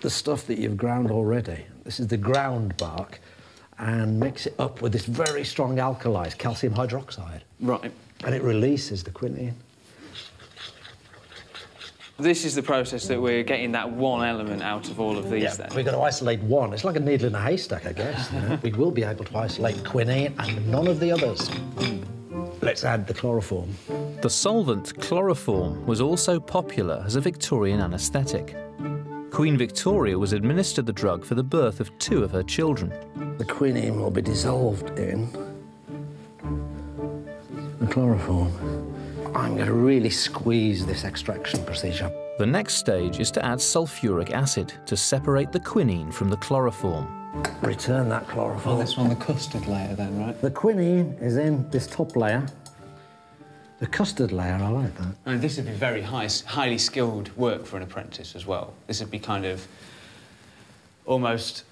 the stuff that you've ground already. This is the ground bark, and mix it up with this very strong alkali, calcium hydroxide. Right. And it releases the quinine. This is the process that we're getting that one element out of all of these then. We're going to isolate one. It's like a needle in a haystack, I guess. you know. we will be able to isolate quinine and none of the others. Let's add the chloroform. The solvent chloroform was also popular as a Victorian anaesthetic. Queen Victoria was administered the drug for the birth of two of her children. The quinine will be dissolved in the chloroform. I'm going to really squeeze this extraction procedure. The next stage is to add sulfuric acid to separate the quinine from the chloroform. Return that chloroform. Oh, that's on the custard layer then, right? The quinine is in this top layer. The custard layer, I like that. And this would be very high, highly skilled work for an apprentice as well. This would be kind of almost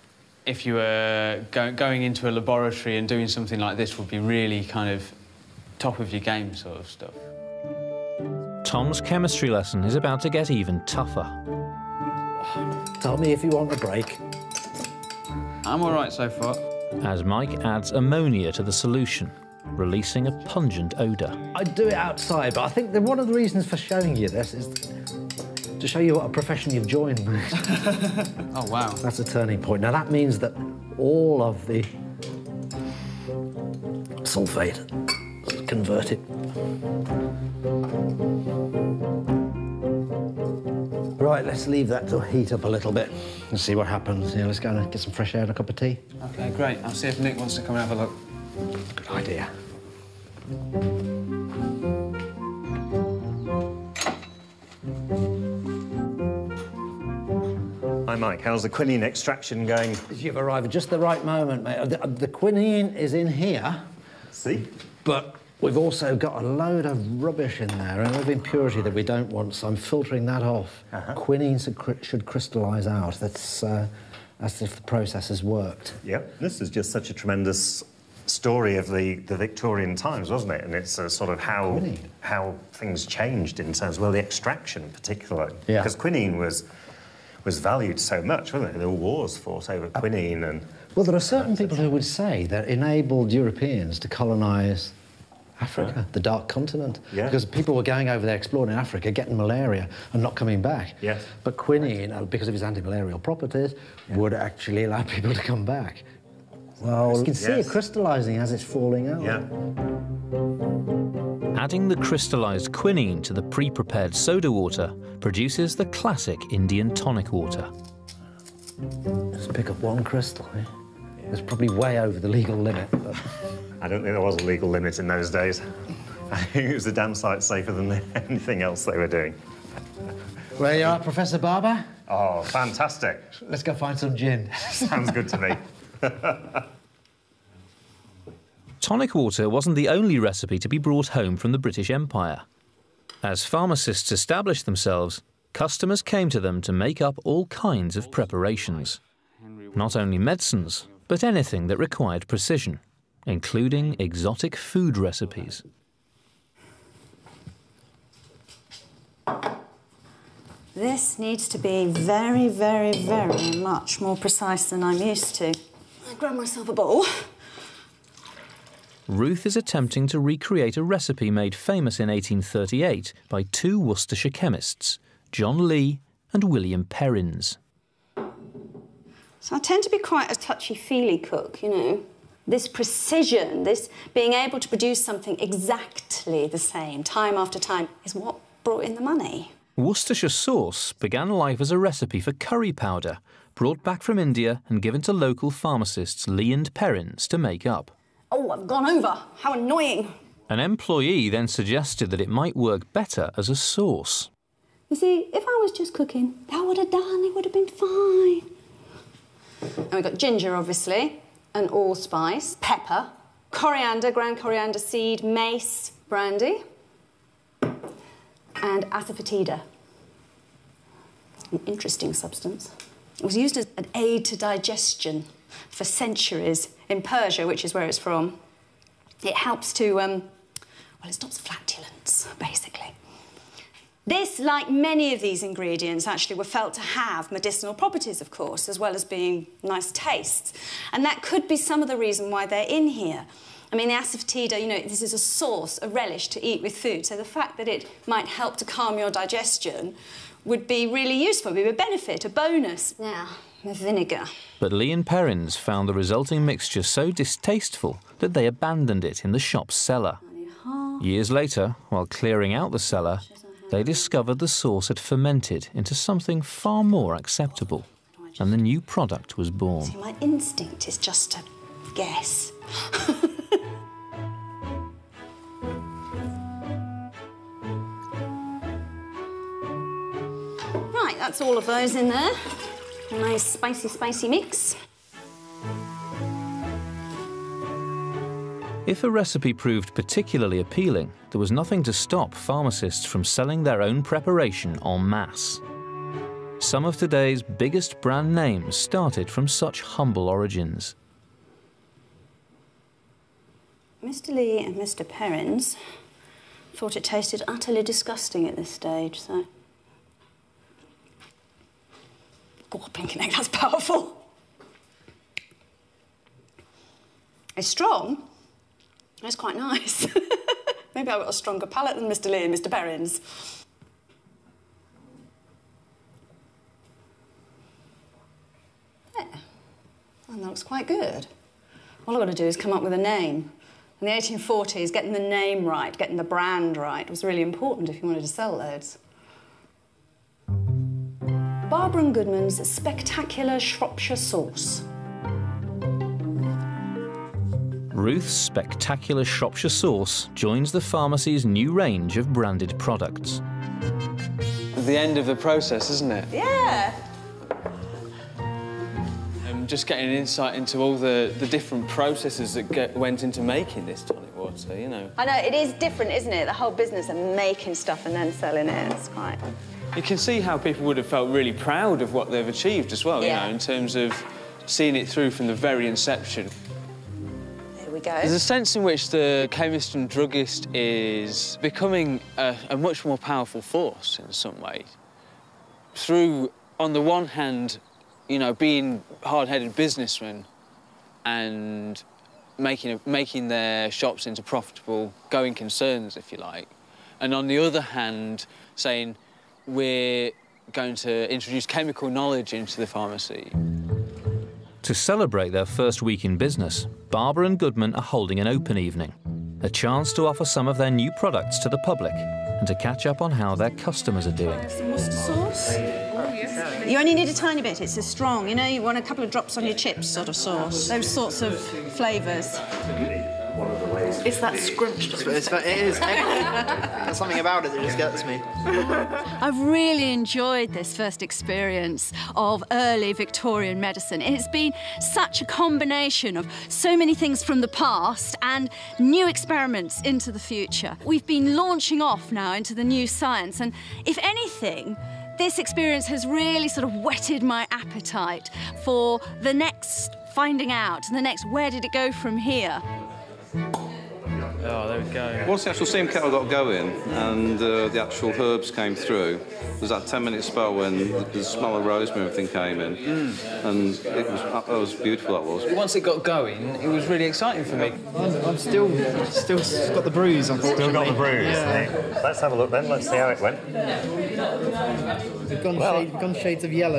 if you were go, going into a laboratory and doing something like this would be really kind of top of your game sort of stuff. Tom's chemistry lesson is about to get even tougher. Tell me if you want a break. I'm all right so far. As Mike adds ammonia to the solution, releasing a pungent odour. I'd do it outside, but I think that one of the reasons for showing you this is to show you what a profession you've joined. (laughs) (laughs) oh, wow. That's a turning point. Now, that means that all of the sulfate is converted. Right, let's leave that to heat up a little bit and see what happens. Yeah, let's go and get some fresh air and a cup of tea. Okay, great. I'll see if Nick wants to come and have a look. Good idea. Hi, Mike. How's the quinine extraction going? You've arrived at just the right moment, mate. The, the quinine is in here. See? But we've also got a load of rubbish in there, and of impurity that we don't want, so I'm filtering that off. Quinine should, cry- should crystallise out. That's, uh, that's if the process has worked. Yep. This is just such a tremendous story of the, the Victorian times, wasn't it? And it's uh, sort of how Quinine. how things changed in terms, well, the extraction particularly. Yeah. Because quinine was was valued so much, wasn't it? There were wars fought over quinine and Well, there are certain people who would say that enabled Europeans to colonise Africa, the dark continent. Yeah. Because people were going over there exploring Africa, getting malaria, and not coming back. Yes. But quinine, uh, because of its anti-malarial properties, would actually allow (laughs) people to come back. Well, you can see Yes. it crystallising as it's falling out. yeah. Adding the crystallised quinine to the pre-prepared soda water produces the classic Indian tonic water. Let's pick up one crystal. eh? It's probably way over the legal limit. But (laughs) I don't think there was a legal limit in those days. (laughs) I think it was a damn sight safer than (laughs) anything else they were doing. Where you are, Professor Barber? Oh, fantastic. Let's go find some gin. (laughs) Sounds good to me. Tonic water wasn't the only recipe to be brought home from the British Empire. As pharmacists established themselves, customers came to them to make up all kinds of preparations. Not only medicines, but anything that required precision, including exotic food recipes. This needs to be very, very, very much more precise than I'm used to. I grab myself a bowl. Ruth is attempting to recreate a recipe made famous in 1838 by two Worcestershire chemists, John Lee and William Perrins. So I tend to be quite a touchy-feely cook, you know. This precision, this being able to produce something exactly the same time after time is what brought in the money. Worcestershire sauce began life as a recipe for curry powder, brought back from India and given to local pharmacists Lee and Perrins to make up. Oh, I've gone over. How annoying. An employee then suggested that it might work better as a sauce. You see, if I was just cooking, that would have done. It would have been fine. And we've got ginger, obviously, and allspice, pepper, coriander, ground coriander seed, mace, brandy, and asafoetida. An interesting substance. It was used as an aid to digestion for centuries in Persia, which is where it's from. It helps to, um, well, it stops flatulence, basically. This, like many of these ingredients, actually were felt to have medicinal properties, of course, as well as being nice tastes. And that could be some of the reason why they're in here. I mean, the asafoetida, you know, this is a sauce, a relish to eat with food. So the fact that it might help to calm your digestion would be really useful, would be a benefit, a bonus. Now, the vinegar. But Lee and Perrins found the resulting mixture so distasteful that they abandoned it in the shop's cellar. Years later, while clearing out the cellar, they discovered the sauce had fermented into something far more acceptable, and the new product was born. See, my instinct is just to guess. (laughs) right, that's all of those in there. A nice spicy, spicy mix. If a recipe proved particularly appealing, there was nothing to stop pharmacists from selling their own preparation en masse. Some of today's biggest brand names started from such humble origins. Mr. Lee and Mr. Perrins thought it tasted utterly disgusting at this stage, so. God, (laughs) blinking egg, that's powerful. It's strong. It's quite nice. (laughs) Maybe I've got a stronger palate than Mr. Lee and Mr. Perrins. Yeah, and that looks quite good. All I've got to do is come up with a name. In the 1840s, getting the name right, getting the brand right was really important if you wanted to sell loads. Barber and Goodman's Spectacular Shropshire Sauce. Ruth's spectacular Shropshire sauce joins the pharmacy's new range of branded products. The end of the process, isn't it? Yeah. I'm just getting an insight into all the, the different processes that get, went into making this tonic water, you know. I know, it is different, isn't it? The whole business of making stuff and then selling it. It's quite... You can see how people would have felt really proud of what they've achieved as well, Yeah. you know, in terms of seeing it through from the very inception. Go. There's a sense in which the chemist and druggist is becoming a, a much more powerful force in some way. Through, on the one hand, you know, being hard-headed businessmen and making, making their shops into profitable going concerns, if you like. And on the other hand, saying, we're going to introduce chemical knowledge into the pharmacy. To celebrate their first week in business, Barber and Goodman are holding an open evening, a chance to offer some of their new products to the public and to catch up on how their customers are doing. Mustard sauce? Oh, you only need a tiny bit, it's a strong. You know, you want a couple of drops on your chips sort of sauce. Those sorts of flavours. It's that scrunched. It's, it's, it is. (laughs) There's something about it that just gets me. (laughs) I've really enjoyed this first experience of early Victorian medicine. It's been such a combination of so many things from the past and new experiments into the future. We've been launching off now into the new science, and if anything, this experience has really sort of whetted my appetite for the next finding out, the next where did it go from here. Amen. Oh, there we go. Once the actual steam kettle got going and uh, the actual herbs came through, there was that 10 minute spell when the, the smell of rosemary and everything came in. Mm. And it was, that was beautiful, that was. Once it got going, it was really exciting for me. I'm, I'm still, still got the bruise, unfortunately. Still got the bruise. Yeah. Let's have a look then. Let's see how it went. We've gone, Well- shade, we've gone shades of yellow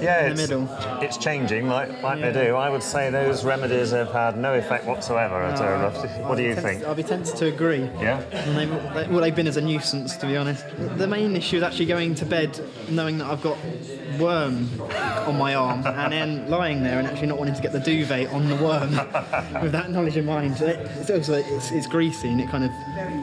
Yeah, in it's, the middle. it's changing like, like they do. I would say those remedies have had no effect whatsoever at No. all. What do you I'll be think? Tempted- I'll be tempted to agree. Yeah? And they've, they, well, they've been as a nuisance, to be honest. The main issue is actually going to bed knowing that I've got worm on my arm and then lying there and actually not wanting to get the duvet on the worm (laughs) with that knowledge in mind. It- It's also it's, it's greasy and it kind of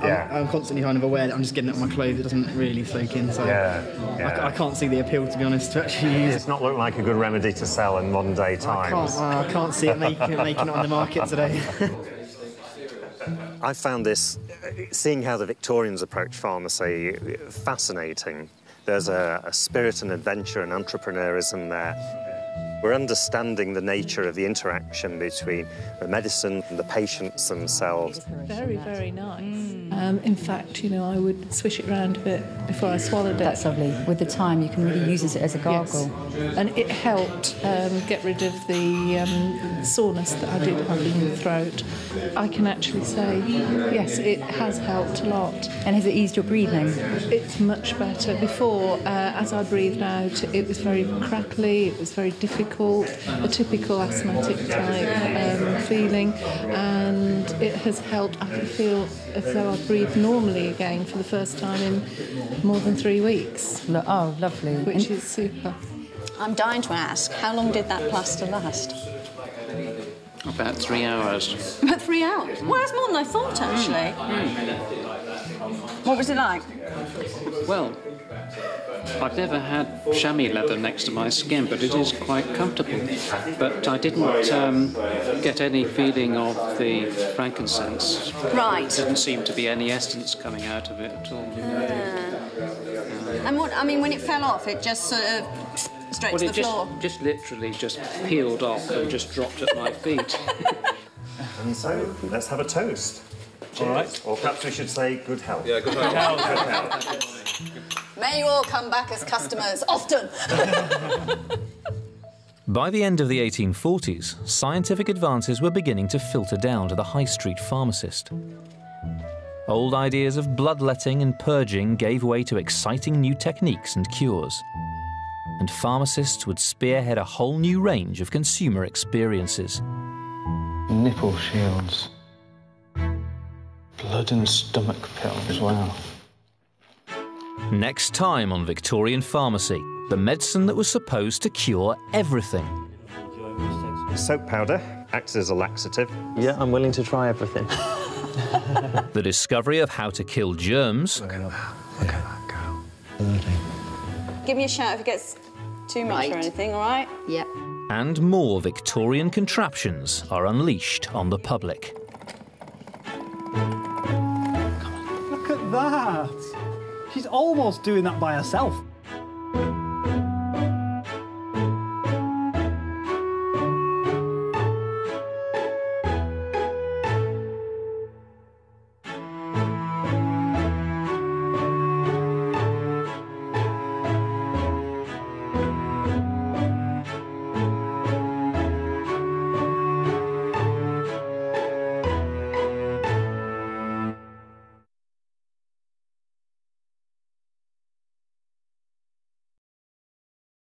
Yeah. I'm, I'm constantly kind of aware that I'm just getting it on my clothes. It doesn't really soak in, so Yeah, I, yeah. I can't see the appeal, to be honest, to actually use. It's not looking like a good remedy to sell in modern day I can't, times. I can't see it making, making it on the market today. (laughs) I found this, uh, seeing how the Victorians approach pharmacy, fascinating. There's a, a spirit and adventure and entrepreneurism there. We're understanding the nature of the interaction between the medicine and the patients themselves. Very, very nice. Um, in fact, you know, I would swish it around a bit before I swallowed it. That's lovely. With the time, you can really use it as a gargle. Yes. And it helped um, get rid of the um, soreness that I did have in the throat. I can actually say, yes, it has helped a lot. And has it eased your breathing? It's much better. Before, uh, as I breathed out, it was very crackly, it was very difficult, a typical asthmatic type um, feeling, and it has helped. I can feel as though I breathe normally again for the first time in more than three weeks. Lo- oh, lovely. Which And- is super. I'm dying to ask, how long did that plaster last? About three hours. About three hours. Well, that's more than I thought, actually. What was it like? Well, I've never had chamois leather next to my skin, but it is quite comfortable. But I didn't um, get any feeling of the frankincense. Right. There Didn't seem to be any essence coming out of it at all. And what, I mean, when it fell off, it just sort of straight Well, to it the just, floor. just literally just peeled off and just dropped at my feet. (laughs) And so, let's have a toast. All right. Or perhaps we should say good health. Yeah, good health. Good health. (laughs) May you all come back as customers often. (laughs) By the end of the 1840s, scientific advances were beginning to filter down to the high street pharmacist. Old ideas of bloodletting and purging gave way to exciting new techniques and cures. And pharmacists would spearhead a whole new range of consumer experiences. Nipple shields. Blood and stomach pills, wow. Next time on Victorian Pharmacy, the medicine that was supposed to cure everything. Soap powder acts as a laxative. Yeah, I'm willing to try everything. (laughs) The discovery of how to kill germs. Give me a shout if it gets too much or anything, all right? Yep. and more Victorian contraptions are unleashed on the public. That! She's almost doing that by herself.